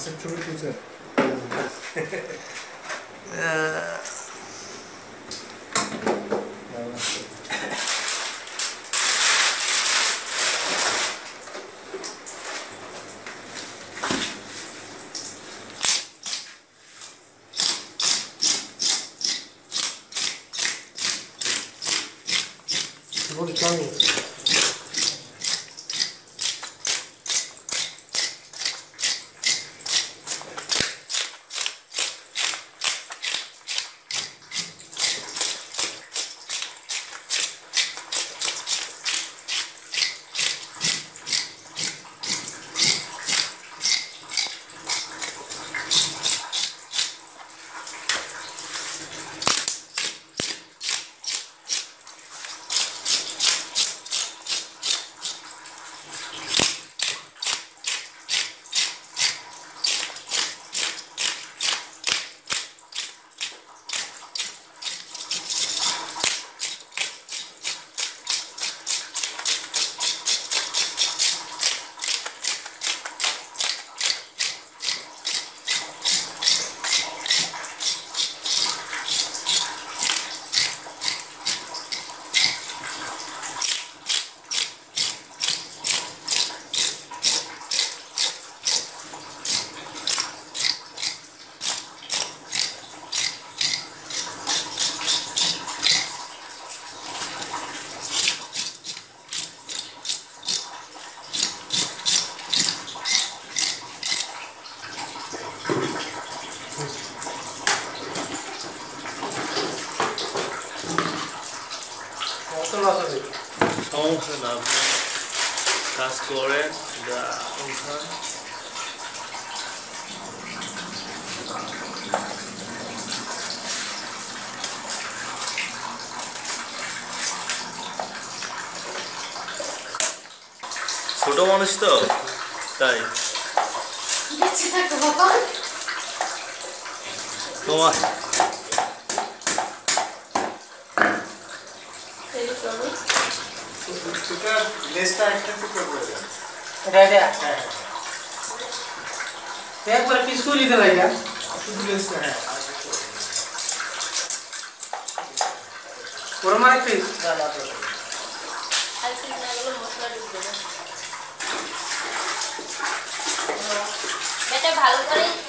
acceptable to them. uh, Voltando. wrong? কত লস হবে সমস্যা না আপনি কাজ করেন যা সংসার ছোট মানুষ তো তাই বেঁচে থাকো বাবা তোমার এটা লেসটা একটা টুকরো করে দেন এটা এটা একবার পিস করে দিতে লাগে শুধু লেসটা হ্যাঁ ওর মানে পিস আর কিছু না গেলে মশলা ঢুকবে না এটা ভালো করে ইয়ে করো